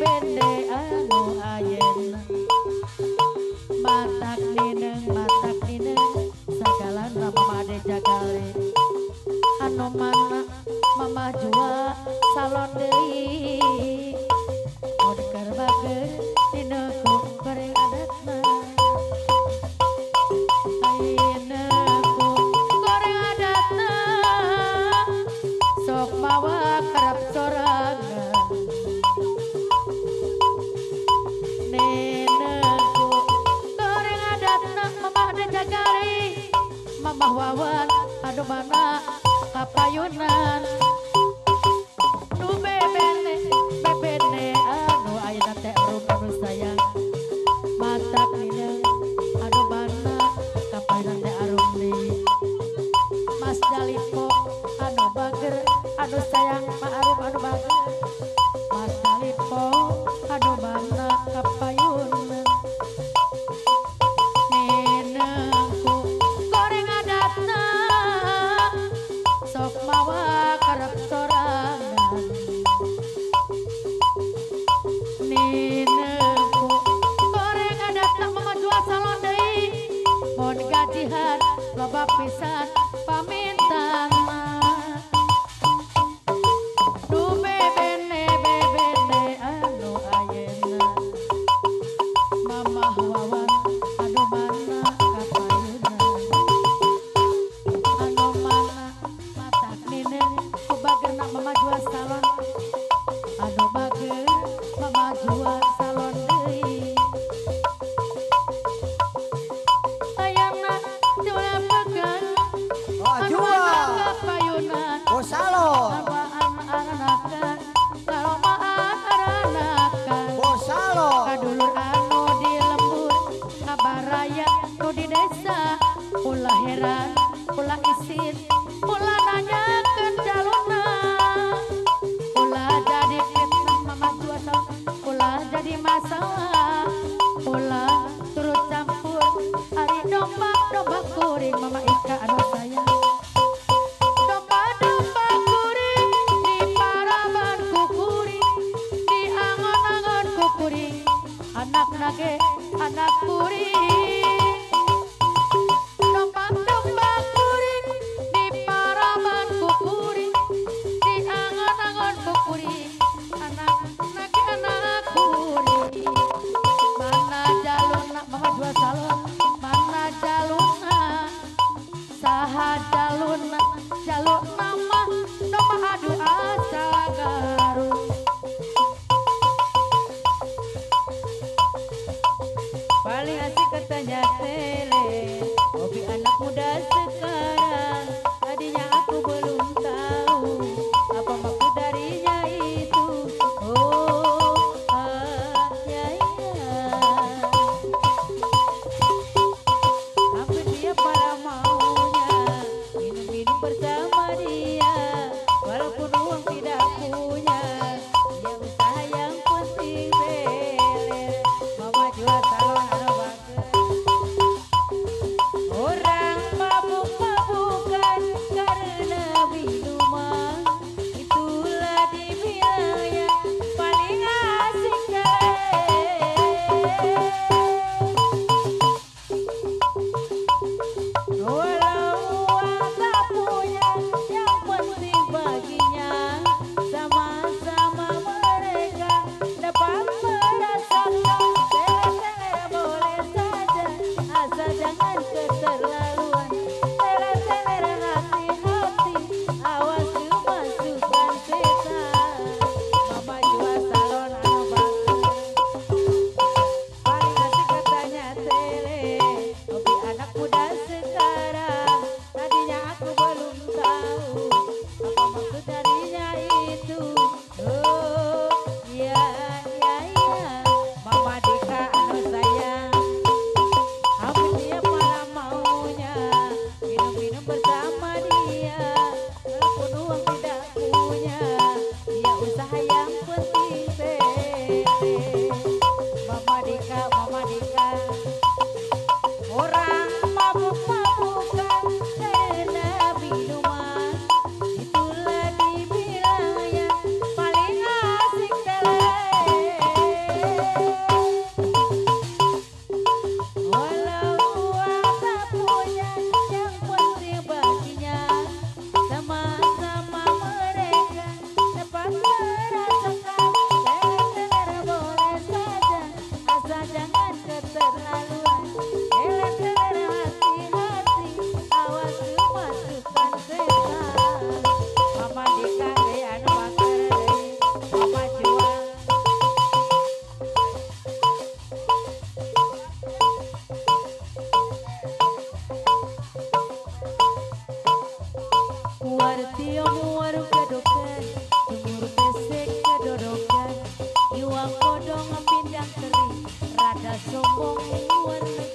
Benda anu ayen. Matak nineng matak nineng sagalan mama de jagale. Anu mana mama jual salon deui. paling asik katanya tele, hobi anak muda 阳光温暖。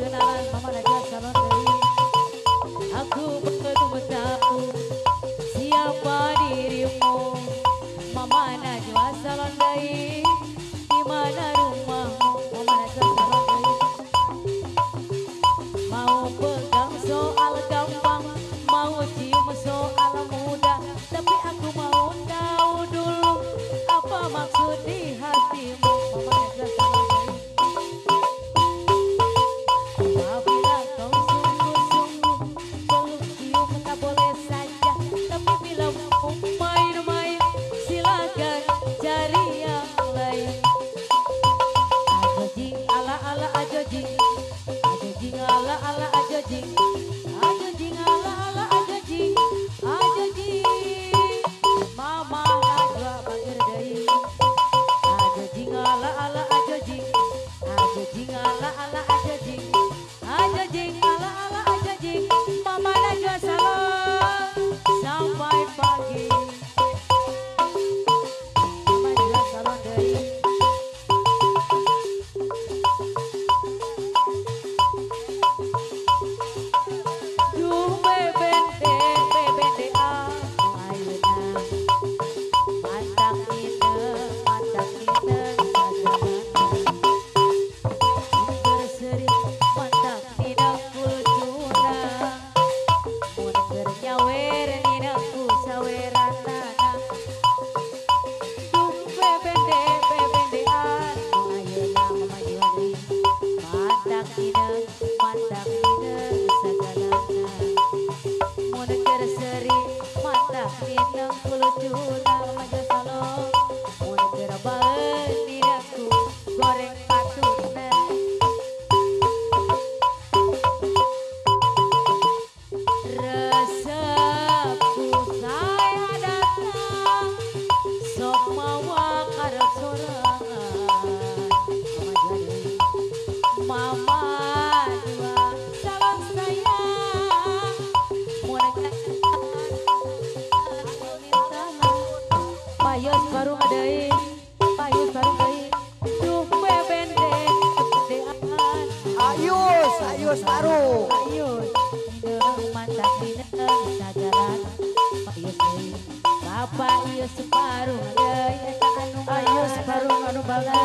kenalan Mama negara calon dari aku Baru adain payus baru adain duh bebendeng kepedean ayus ayus baru ayus gerang mantak mineng sagalan payus deui bapak iya ieu baru deui iya, eta iya, anu ayus barung anu bala